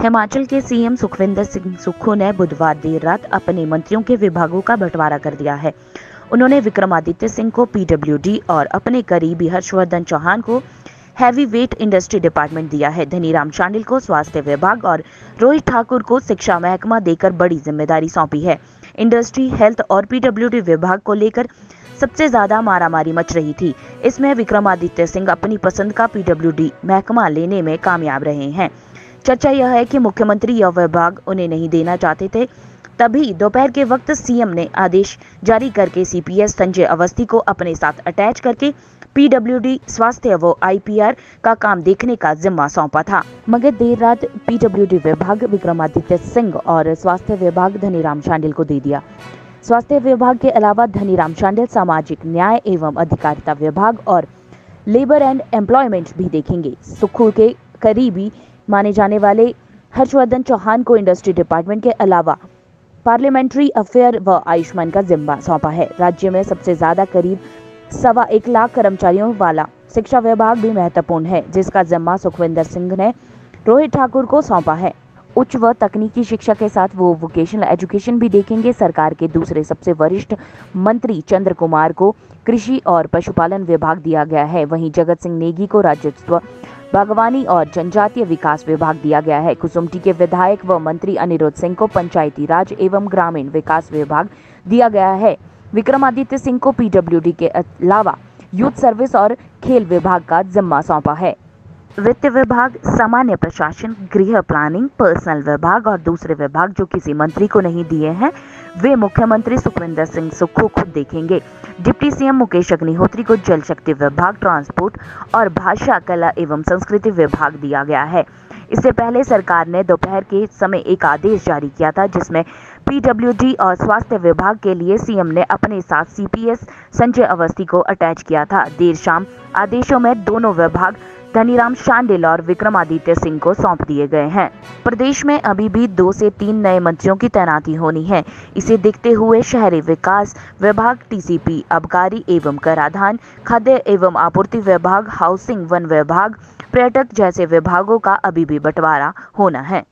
हिमाचल के सीएम सुखविंदर सिंह सुक्खू ने बुधवार देर रात अपने मंत्रियों के विभागों का बंटवारा कर दिया है। उन्होंने विक्रमादित्य सिंह को पीडब्ल्यूडी और अपने करीबी हर्षवर्धन चौहान को हैवी वेट इंडस्ट्री डिपार्टमेंट दिया है। धनीराम शांडिल को स्वास्थ्य विभाग और रोहित ठाकुर को शिक्षा महकमा देकर बड़ी ज़िम्मेदारी सौंपी है। इंडस्ट्री हेल्थ और पीडब्ल्यूडी विभाग को लेकर सबसे ज़्यादा मारामारी मच रही थी। इसमें विक्रमादित्य सिंह अपनी पसंद का पीडब्ल्यूडी महकमा लेने में कामयाब रहे हैं। चर्चा यह है कि मुख्यमंत्री यह विभाग उन्हें नहीं देना चाहते थे, तभी दोपहर के वक्त सीएम ने आदेश जारी करके सीपीएस संजय अवस्थी को अपने साथ अटैच करके पीडब्ल्यूडी स्वास्थ्य व आईपीआर का काम देखने का जिम्मा सौंपा था। मगर देर रात पीडब्ल्यूडी विभाग विक्रमादित्य सिंह और स्वास्थ्य विभाग धनीराम शांडिल को दे दिया। स्वास्थ्य विभाग के अलावा धनीराम शांडिल, सामाजिक न्याय एवं अधिकारिता विभाग और लेबर एंड एम्प्लॉयमेंट भी देखेंगे। सुखू के करीबी माने जाने वाले हर्षवर्धन चौहान को इंडस्ट्री डिपार्टमेंट के अलावा पार्लियामेंट्री अफेयर व आयुष्मान का जिम्मा सौंपा है। राज्य में सबसे ज़्यादा करीब सवा एक लाख कर्मचारियों वाला शिक्षा विभाग भी महत्वपूर्ण है, जिसका जिम्मा सुखविंदर सिंह ने रोहित ठाकुर को सौंपा है। उच्च व तकनीकी शिक्षा के साथ वो वोकेशनल एजुकेशन भी देखेंगे। सरकार के दूसरे सबसे वरिष्ठ मंत्री चंद्र कुमार को कृषि और पशुपालन विभाग दिया गया है। वहीं जगत सिंह नेगी को राजस्व बागवानी और जनजातीय विकास विभाग दिया गया है। कुसुमटी के विधायक व मंत्री अनिरुद्ध सिंह को पंचायती राज एवं ग्रामीण विकास विभाग दिया गया है। विक्रमादित्य सिंह को पीडब्ल्यूडी के अलावा यूथ सर्विस और खेल विभाग का जिम्मा सौंपा है। वित्त विभाग, सामान्य प्रशासन, गृह प्लानिंग पर्सनल विभाग और दूसरे विभाग जो किसी मंत्री को नहीं दिए हैं वे मुख्यमंत्री सुखविंदर सिंह सुक्खू खुद देखेंगे। डिप्टी सीएम मुकेश अग्निहोत्री को जल शक्ति विभाग, ट्रांसपोर्ट और भाषा, कला एवं संस्कृति विभाग दिया गया है। इससे पहले सरकार ने दोपहर के समय एक आदेश जारी किया था, जिसमें पीडब्ल्यूडी और स्वास्थ्य विभाग के लिए सीएम ने अपने साथ सीपीएस संजय अवस्थी को अटैच किया था। देर शाम आदेशों में दोनों विभाग धनीराम शांडिल और विक्रमादित्य सिंह को सौंप दिए गए हैं। प्रदेश में अभी भी दो से तीन नए मंत्रियों की तैनाती होनी है। इसे देखते हुए शहरी विकास विभाग, टीसीपी, आबकारी एवं कराधान, खाद्य एवं आपूर्ति विभाग, हाउसिंग वन विभाग, पर्यटक जैसे विभागों का अभी भी बंटवारा होना है।